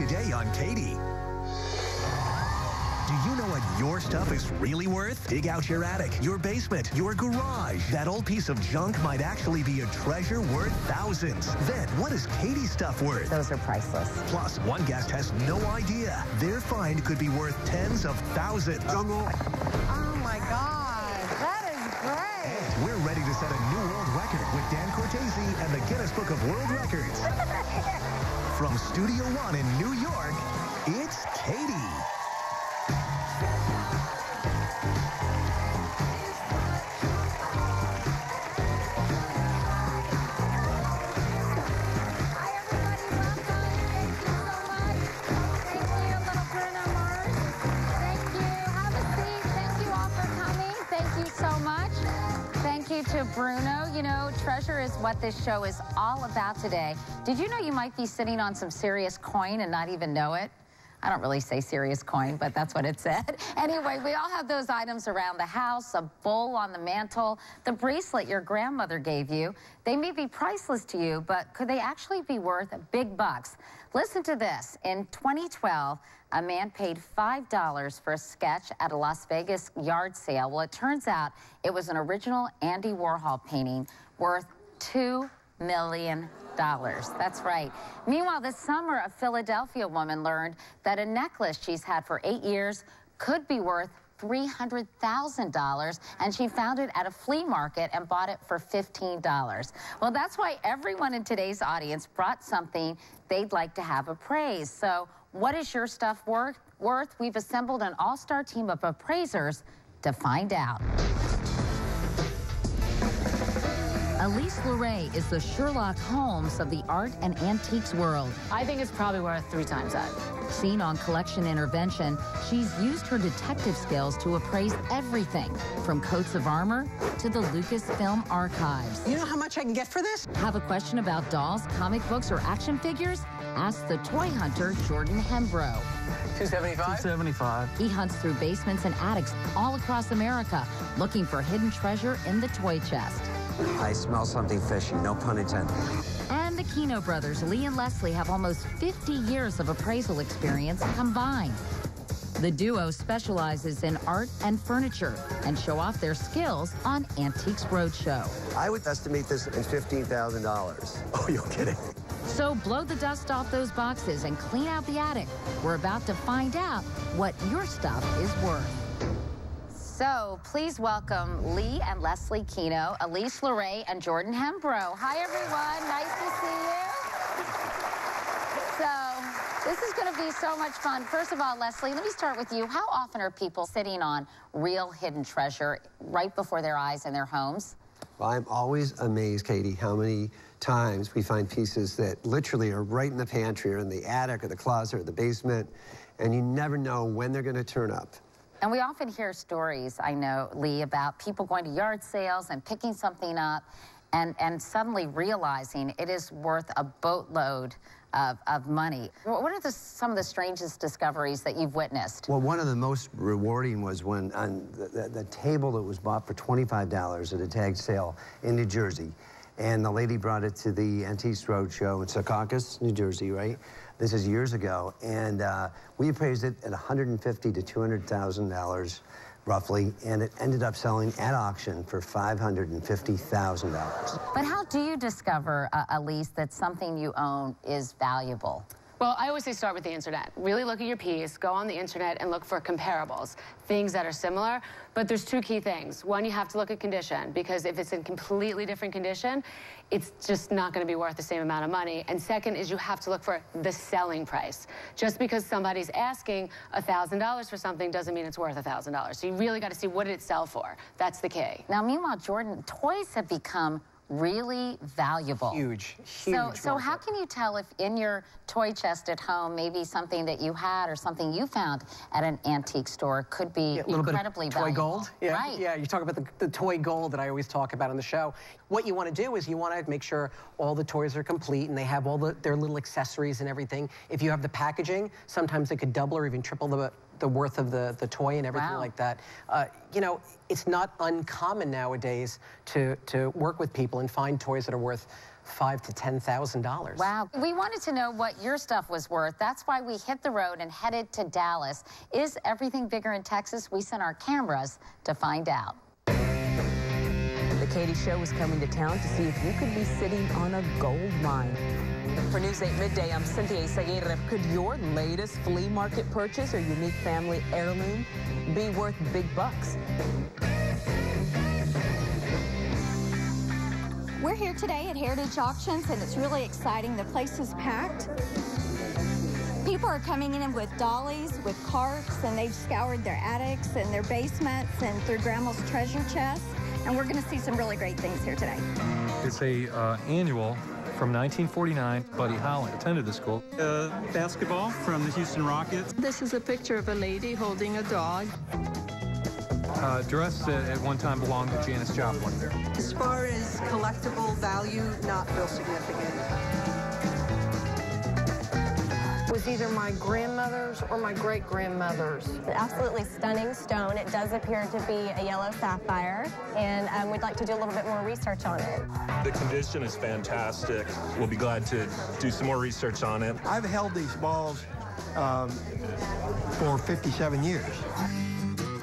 today on Katie. Do you know what your stuff is really worth? Dig out your attic, your basement, your garage. That old piece of junk might actually be a treasure worth thousands. Then, what is Katie's stuff worth? Those are priceless. Plus, one guest has no idea. Their find could be worth tens of thousands. Jungle. Oh my God, that is great. And we're ready to set a new world record with Dan Cortese and the Guinness Book of World Records. From Studio One in New York, what this show is all about today. Did you know you might be sitting on some serious coin and not even know it? I don't really say serious coin, but that's what it said. Anyway, we all have those items around the house, a bowl on the mantle, the bracelet your grandmother gave you. They may be priceless to you, but could they actually be worth big bucks? Listen to this. In 2012, a man paid $5 for a sketch at a Las Vegas yard sale. Well, it turns out it was an original Andy Warhol painting worth $2 million. That's right. Meanwhile, this summer, a Philadelphia woman learned that a necklace she's had for eight years could be worth $300,000, and she found it at a flea market and bought it for $15. Well, that's why everyone in today's audience brought something they'd like to have appraised. So, what is your stuff worth? We've assembled an all star team of appraisers to find out. Elyse Luray is the Sherlock Holmes of the art and antiques world. I think it's probably worth three times that. Seen on Collection Intervention, she's used her detective skills to appraise everything from coats of armor to the Lucasfilm archives. You know how much I can get for this? Have a question about dolls, comic books, or action figures? Ask the toy hunter, Jordan Hembrough. 275? 275. He hunts through basements and attics all across America, looking for hidden treasure in the toy chest. I smell something fishy, no pun intended. And the Keno brothers, Lee and Leslie, have almost 50 years of appraisal experience combined. The duo specializes in art and furniture and show off their skills on Antiques Roadshow. I would estimate this at $15,000. Oh, you're kidding. So blow the dust off those boxes and clean out the attic. We're about to find out what your stuff is worth. So please welcome Lee and Leslie Keno, Elyse Luray, and Jordan Hembrough. Hi, everyone. Nice to see you. So this is going to be so much fun. First of all, Leslie, let me start with you. How often are people sitting on real hidden treasure right before their eyes in their homes? Well, I'm always amazed, Katie, how many times we find pieces that literally are right in the pantry or in the attic or the closet or the basement, and you never know when they're going to turn up. And we often hear stories, I know, Lee, about people going to yard sales and picking something up and, and suddenly realizing it is worth a boatload of, of money. What are the, some of the strangest discoveries that you've witnessed? Well, one of the most rewarding was when on the, the, the table that was bought for $25 at a tag sale in New Jersey, and the lady brought it to the Antiques Roadshow in Secaucus, New Jersey, right? This is years ago, and uh, we appraised it at 150 to 200,000 dollars, roughly, and it ended up selling at auction for 550,000 dollars. But how do you discover, uh, Elise, that something you own is valuable? Well, I always say start with the internet. Really look at your piece, go on the internet and look for comparables, things that are similar. But there's two key things. One, you have to look at condition, because if it's in completely different condition, it's just not going to be worth the same amount of money. And second is you have to look for the selling price. Just because somebody's asking $1,000 for something doesn't mean it's worth $1,000. So you really got to see what did it sell for. That's the key. Now, meanwhile, Jordan, toys have become really valuable. Huge, huge. So, so how can you tell if in your toy chest at home, maybe something that you had or something you found at an antique store could be Yeah, a little incredibly bit of toy valuable? gold. Yeah, Right. yeah. You talk about the, the toy gold that I always talk about on the show. What you want to do is you want to make sure all the toys are complete and they have all the, their little accessories and everything. If you have the packaging, sometimes it could double or even triple the the worth of the, the toy and everything Wow. like that. Uh, you know, it's not uncommon nowadays to, to work with people and find toys that are worth five to ten thousand dollars. Wow. We wanted to know what your stuff was worth. That's why we hit the road and headed to Dallas. Is everything bigger in Texas? We sent our cameras to find out. The Katie Show is coming to town to see if you could be sitting on a gold mine. For News 8 Midday, I'm Cynthia Izaguirre. Could your latest flea market purchase or unique family heirloom be worth big bucks? We're here today at Heritage Auctions, and it's really exciting. The place is packed. People are coming in with dollies, with carts, and they've scoured their attics and their basements and through Grandma's treasure chest. And we're going to see some really great things here today. It's a uh, annual from 1949. Buddy Holly attended the school. Uh, basketball from the Houston Rockets. This is a picture of a lady holding a dog. Uh, dress that at one time belonged to Janis Joplin. As far as collectible value, not real significant. Was either my grandmother's or my great grandmother's. Absolutely stunning stone. It does appear to be a yellow sapphire, and um, we'd like to do a little bit more research on it. The condition is fantastic. We'll be glad to do some more research on it. I've held these balls um, for 57 years.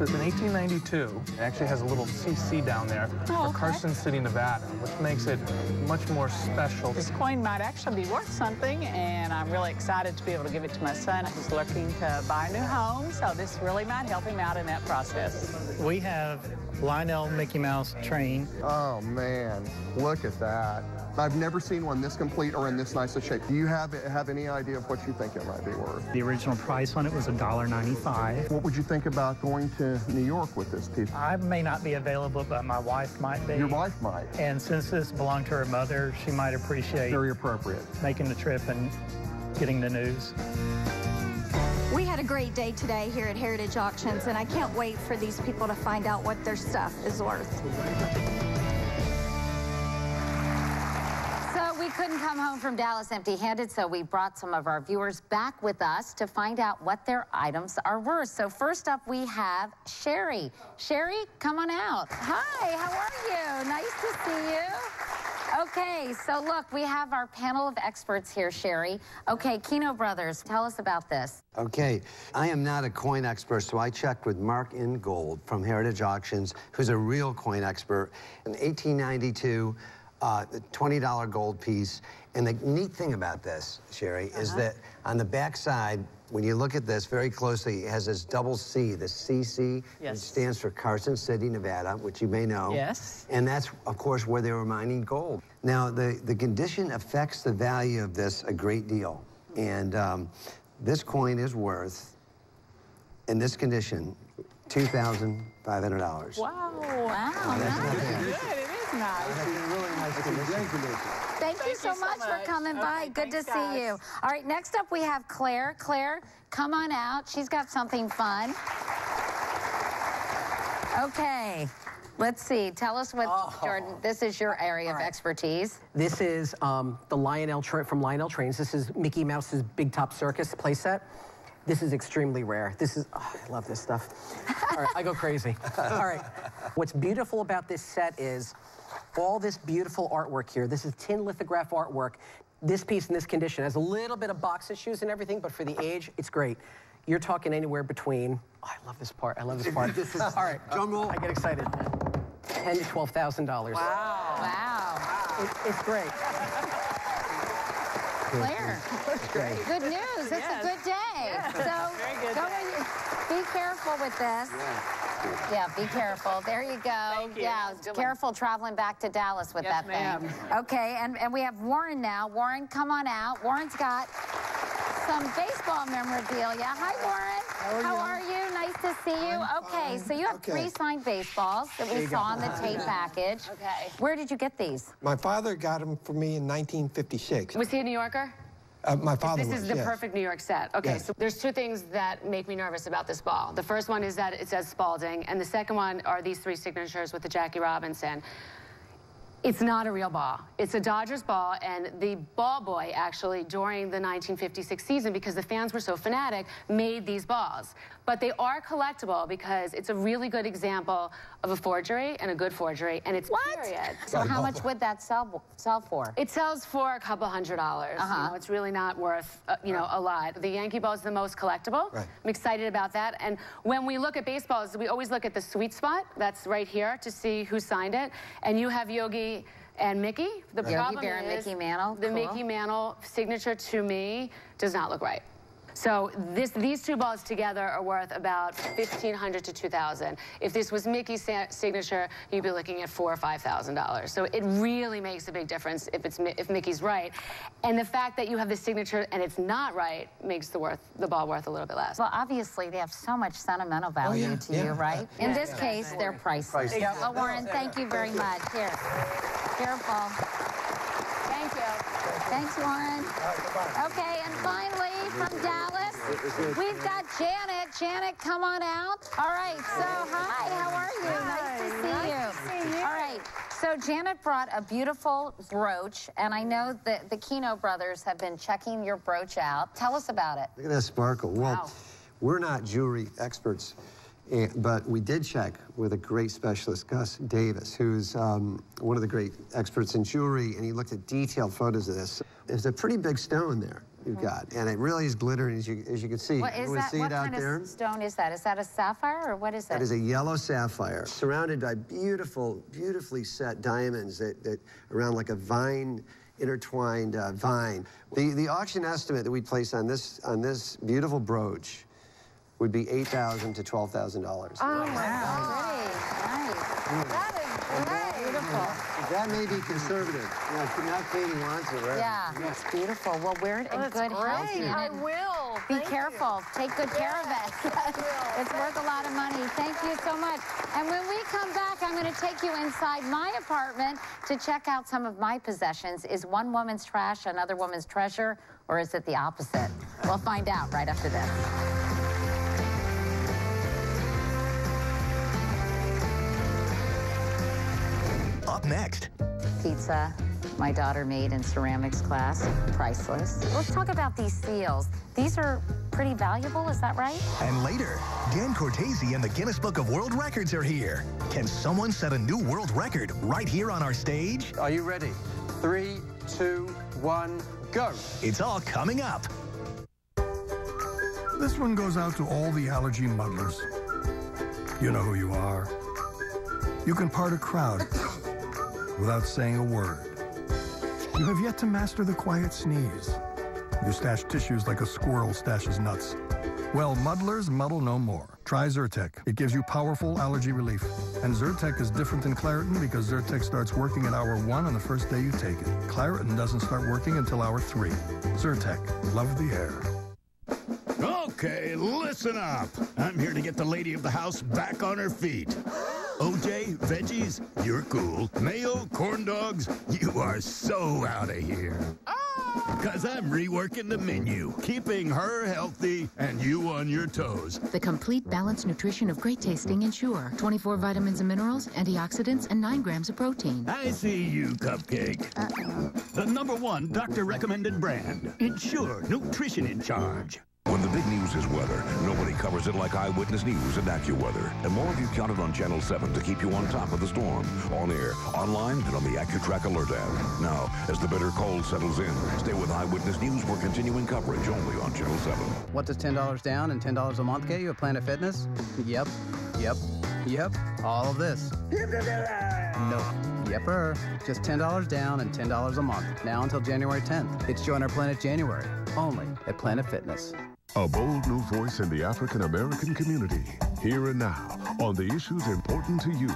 So it's in 1892. It actually has a little CC down there oh, okay. for Carson City, Nevada, which makes it much more special. This coin might actually be worth something, and I'm really excited to be able to give it to my son who's looking to buy a new home, so this really might help him out in that process. We have Lionel Mickey Mouse train. Oh, man, look at that. I've never seen one this complete or in this nice a shape. Do you have have any idea of what you think it might be worth? The original price on it was $1.95. What would you think about going to New York with this piece? I may not be available, but my wife might be. Your wife might. And since this belonged to her mother, she might appreciate very appropriate making the trip and getting the news. We had a great day today here at Heritage Auctions, and I can't wait for these people to find out what their stuff is worth. Couldn't come home from Dallas empty-handed, so we brought some of our viewers back with us to find out what their items are worth. So first up, we have Sherry. Sherry, come on out. Hi, how are you? Nice to see you. Okay, so look, we have our panel of experts here, Sherry. Okay, Keno Brothers, tell us about this. Okay, I am not a coin expert, so I checked with Mark Ingold from Heritage Auctions, who's a real coin expert. In 1892, uh, the $20 gold piece. And the neat thing about this, Sherry, uh -huh. is uh-huh. that on the back side, when you look at this very closely, it has this double C, the CC, yes. which stands for Carson City, Nevada, which you may know. Yes. And that's, of course, where they were mining gold. Now, the, the condition affects the value of this a great deal. And um, this coin is worth, in this condition, $2,500. Wow. Wow. Nice nice. Really nice Thank, Thank you so, so much, much, for coming okay, by. Good to guys. see you. All right, next up we have Claire. Claire, come on out. She's got something fun. Okay. Let's see. Tell us what, oh. Jordan, this is your area right. of expertise. This is um, the Lionel from Lionel Trains. This is Mickey Mouse's Big Top Circus playset. This is extremely rare. This is, oh, I love this stuff. All right, I go crazy. All right. What's beautiful about this set is all this beautiful artwork here. This is tin lithograph artwork. This piece in this condition has a little bit of box issues and everything, but for the age, it's great. You're talking anywhere between, oh, I love this part, I love this part. this is, all right, drum roll. I get excited. Ten to $12,000. Wow. Wow. It, it's great. Claire, good news. It's yes. a good day. Yes. So Very good day. be careful with this. Yeah. Yeah, be careful. There you go. You. Yeah, careful traveling back to Dallas with yes, that thing. Okay, and, and we have Warren now. Warren, come on out. Warren's got some baseball memorabilia. Hi, Warren. Oh, How are, How are you? Nice to see you. Okay, so you have okay. three signed baseballs that we saw in the tape package. Okay. Where did you get these? My father got them for me in 1956. Was he a New Yorker? Uh, my father This was, is the yes. perfect New York set. Okay, yes. so there's two things that make me nervous about this ball. The first one is that it says Spalding, and the second one are these three signatures with the Jackie Robinson. It's not a real ball. It's a Dodgers ball, and the ball boy actually, during the 1956 season, because the fans were so fanatic, made these balls. But they are collectible because it's a really good example of a forgery and a good forgery, and it's period. So how much would that sell sell for? It sells for a couple hundred dollars. Uh-huh. You know, it's really not worth, uh, you know, a lot. The Yankee ball is the most collectible. Right. I'm excited about that. And when we look at baseballs, we always look at the sweet spot. That's right here to see who signed it. And you have Yogi and Mickey. The problem and is Mickey Mantle, the cool. Mickey Mantle signature to me does not look right. So this, these two balls together are worth about 1500 to 2000 If this was Mickey's signature, you'd be looking at four or $5,000. So it really makes a big difference if, it's, if Mickey's right. And the fact that you have the signature and it's not right makes the, worth, the ball worth a little bit less. Well, obviously, they have so much sentimental value yeah, to yeah. you, right? In Yeah. this case, they're priceless. Priceless. Yeah. Oh, well, Warren, thank you very much. Here. Careful. Thank you. Thanks, Warren. Okay, and finally, from Dallas, we've got Janet. Janet, come on out. All right, so hi, how are you? Nice to see you. All right, so Janet brought a beautiful brooch, and I know that the Keno brothers have been checking your brooch out. Tell us about it. Look at that sparkle. Well, Wow. we're not jewelry experts, eh, but we did check with a great specialist, Gus Davis, who's um, one of the great experts in jewelry, and he looked at detailed photos of this. There's a pretty big stone there you've got, and it really is glittering, as you, as you can see. What is that? see What kind there? of stone is that? Is that a sapphire or what is that? That is a yellow sapphire surrounded by beautiful, beautifully set diamonds that, that around like a vine, intertwined uh, vine. The, the auction estimate that we place on this, on this beautiful brooch would be 8,000 to $12,000. Oh, my God. Nice. Hmm. That is great. Beautiful. That may be conservative. Yeah, now Katie wants it, right? Yeah, it's beautiful. Well, wear it in oh, That's good health. great. Janet. I will. Be Thank careful. Take good care of it. it's worth a lot of money. Thank you so much. And when we come back, I'm going to take you inside my apartment to check out some of my possessions. Is one woman's trash another woman's treasure, or is it the opposite? We'll find out right after this. Up next. Pizza my daughter made in ceramics class. Priceless. Let's talk about these seals. These are pretty valuable, is that right? And later, Dan Cortese and the Guinness Book of World Records are here. Can someone set a new world record right here on our stage? Are you ready? Three, two, one, go. It's all coming up. This one goes out to all the allergy muddlers. You know who you are. You can part a crowd without saying a word. You have yet to master the quiet sneeze. You stash tissues like a squirrel stashes nuts. Well, muddlers muddle no more. Try Zyrtec. It gives you powerful allergy relief. And Zyrtec is different than Claritin because Zyrtec starts working at hour one on the first day you take it. Claritin doesn't start working until hour three. Zyrtec. Love the air. Okay, listen up. I'm here to get the lady of the house back on her feet. OJ, veggies, you're cool. Mayo, corn dogs, you are so out of here. Ah! Because I'm reworking the menu, keeping her healthy and you on your toes. The complete balanced nutrition of great tasting Ensure. 24 vitamins and minerals, antioxidants, and 9 grams of protein. I see you, Cupcake. The number one doctor recommended brand. Ensure nutrition in charge. When the big news is weather, nobody covers it like Eyewitness News and AccuWeather. And more of you counted on Channel 7 to keep you on top of the storm. On air, online, and on the AccuTrack Alert app. Now, as the bitter cold settles in, stay with Eyewitness News for continuing coverage only on Channel 7. What does $10 down and $10 a month get you at Planet Fitness? Yep, yep, yep, all of this. Nope. Yepper. Just $10 down and $10 a month. Now until January 10th. It's Join Our Planet January. Only at Planet Fitness. A bold new voice in the African American community. Here and now, on the issues important to you.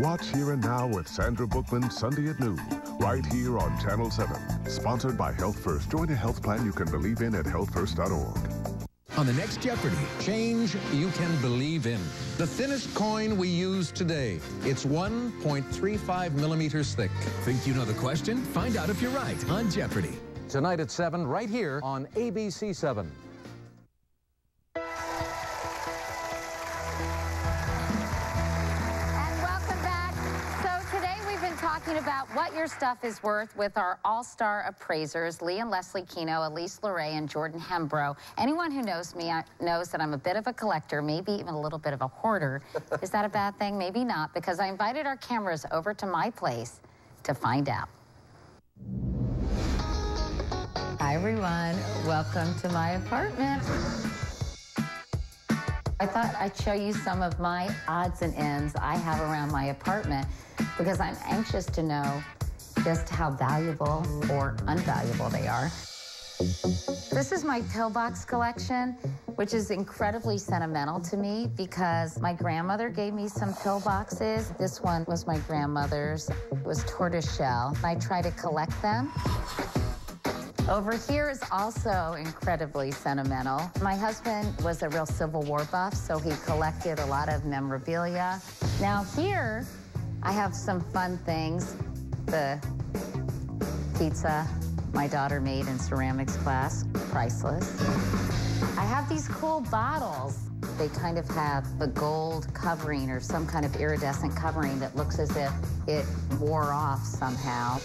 Watch Here and Now with Sandra Bookman Sunday at noon, right here on Channel 7. Sponsored by Health First. Join a health plan you can believe in at healthfirst.org. On the next Jeopardy, change you can believe in. The thinnest coin we use today. It's 1.35 millimeters thick. Think you know the question? Find out if you're right on Jeopardy. Tonight at 7, right here on ABC 7. About what your stuff is worth with our all-star appraisers, Lee and Leslie Keno, Elyse Luray, and Jordan Hembrough. Anyone who knows me knows that I'm a bit of a collector, maybe even a little bit of a hoarder. is that a bad thing? Maybe not, because I invited our cameras over to my place to find out. Hi, everyone. Welcome to my apartment. I thought I'd show you some of my odds and ends I have around my apartment because I'm anxious to know just how valuable or unvaluable they are. This is my pillbox collection, which is incredibly sentimental to me because my grandmother gave me some pillboxes. This one was my grandmother's. It was tortoiseshell. I try to collect them. Over here is also incredibly sentimental. My husband was a real Civil War buff, so he collected a lot of memorabilia. Now here, I have some fun things. The pizza my daughter made in ceramics class, priceless. I have these cool bottles. They kind of have a gold covering or some kind of iridescent covering that looks as if it wore off somehow.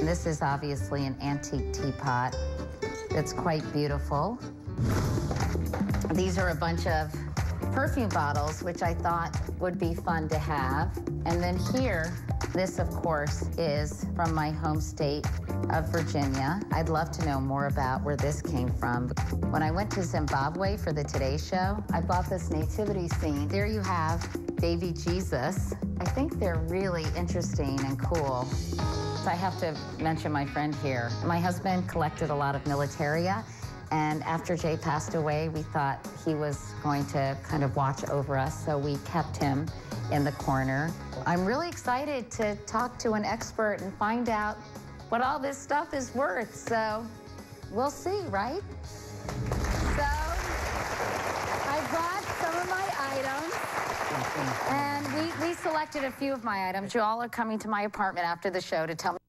And this is obviously an antique teapot. It's quite beautiful. These are a bunch of perfume bottles, which I thought would be fun to have. And then here, this, of course, is from my home state of Virginia. I'd love to know more about where this came from. When I went to Zimbabwe for the Today Show, I bought this nativity scene. There you have baby Jesus. I think they're really interesting and cool. I have to mention my friend here. My husband collected a lot of militaria, and after Jay passed away, we thought he was going to kind of watch over us, so we kept him in the corner. I'm really excited to talk to an expert and find out what all this stuff is worth, so we'll see, right? So I brought some of my items. And we, we selected a few of my items. You all are coming to my apartment after the show to tell me